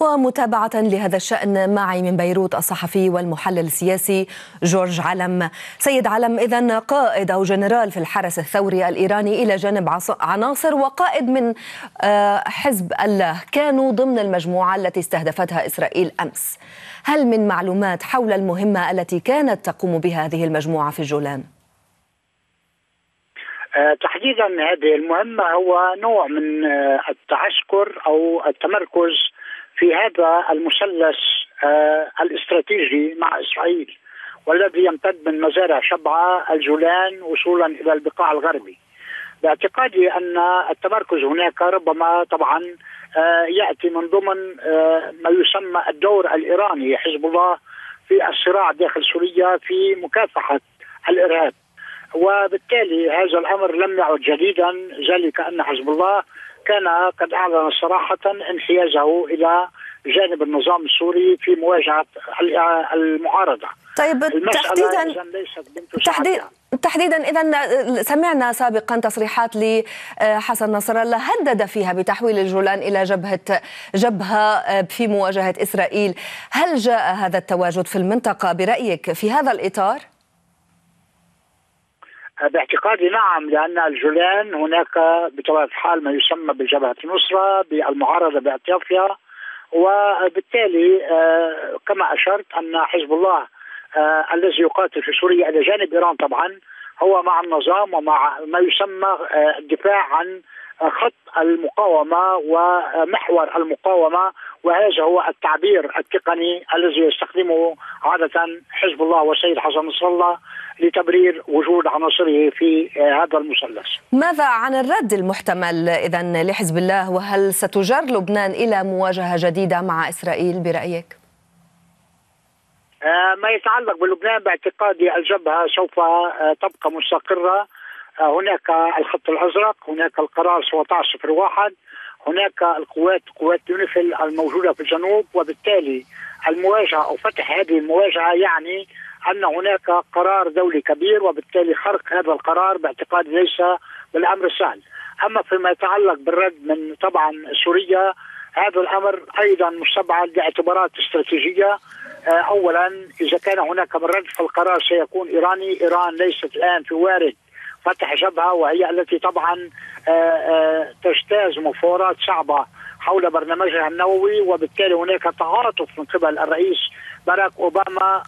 ومتابعة لهذا الشأن معي من بيروت الصحفي والمحلل السياسي جورج علم سيد علم إذا قائد أو جنرال في الحرس الثوري الإيراني إلى جانب عناصر وقائد من حزب الله كانوا ضمن المجموعة التي استهدفتها إسرائيل أمس هل من معلومات حول المهمة التي كانت تقوم بها هذه المجموعة في الجولان؟ تحديدا هذه المهمة هو نوع من التعسكر أو التمركز في هذا المثلث آه الاستراتيجي مع إسرائيل والذي يمتد من مزارع شبعة الجولان وصولا إلى البقاع الغربي. باعتقادي أن التمركز هناك ربما طبعا آه يأتي من ضمن آه ما يسمى الدور الإيراني حزب الله في الصراع داخل سوريا في مكافحة الارهاب. وبالتالي هذا الأمر لم يعد جديدا ذلك أن حزب الله كان قد أعلن صراحة انحيازه إلى جانب النظام السوري في مواجهة المعارضة. طيب تحديدا تحديدا تحديدا اذا سمعنا سابقا تصريحات لحسن نصر الله هدد فيها بتحويل الجولان إلى جبهة جبهة في مواجهة إسرائيل، هل جاء هذا التواجد في المنطقة برأيك في هذا الإطار؟ باعتقادي نعم لأن الجولان هناك بطبيعة الحال ما يسمى بجبهة النصرة بالمعارضة باطيافها وبالتالي كما أشرت أن حزب الله الذي يقاتل في سوريا إلى جانب إيران طبعا هو مع النظام ومع ما يسمى الدفاع عن خط المقاومة ومحور المقاومة وهذا هو التعبير التقني الذي يستخدمه عادة حزب الله والسيد حسن نصر الله لتبرير وجود عناصره في هذا المثلث. ماذا عن الرد المحتمل اذا لحزب الله وهل ستجر لبنان إلى مواجهة جديدة مع إسرائيل برأيك؟ ما يتعلق بلبنان باعتقادي الجبهة سوف تبقى مستقرة هناك الخط الأزرق هناك القرار 1701 هناك القوات قوات يونيفيل الموجودة في الجنوب وبالتالي المواجهة أو فتح هذه المواجهة يعني أن هناك قرار دولي كبير وبالتالي خرق هذا القرار باعتقادي ليس بالأمر سهل أما فيما يتعلق بالرد من طبعا سوريا هذا الأمر أيضا مستبعد لاعتبارات استراتيجية. اولا إذا كان هناك من رد فالقرار سيكون إيراني. إيران ليست الآن في وارد فتح جبهة وهي التي طبعا تجتاز مفاوضات صعبه حول برنامجها النووي وبالتالي هناك تعاطف من قبل الرئيس باراك أوباما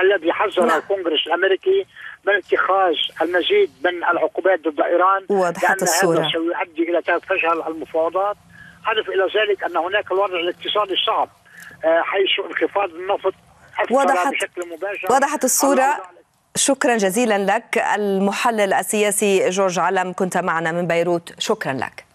الذي حذر الكونغرس الأمريكي من اتخاذ المزيد من العقوبات ضد إيران وضحت الصورة هذا سيؤدي إلى فشل المفاوضات أضف إلى ذلك أن هناك الوضع الاقتصادي الصعب حيث انخفاض النفط وضحت بشكل مباشر وضحت الصورة. شكرا جزيلا لك المحلل السياسي جورج علم كنت معنا من بيروت. شكرا لك.